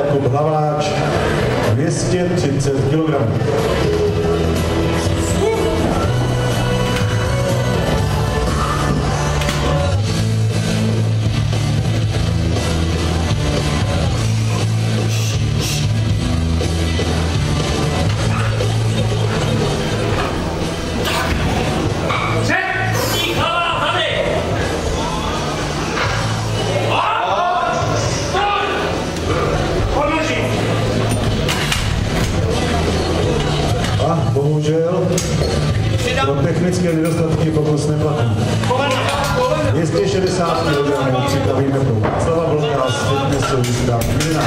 Jakub Hlaváč 230 kg. Bohužel pro technické nedostatky pokus neplatí. 260 kg připravíme pro Václava Vlka z fitnessu Jiska Milina.